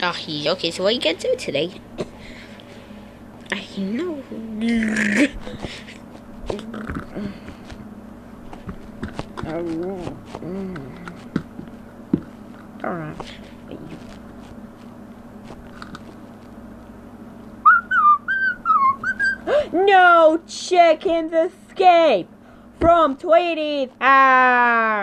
Oh, he. okay. So what you gonna do today? I know. Alright. No chickens escape from Tweety's house.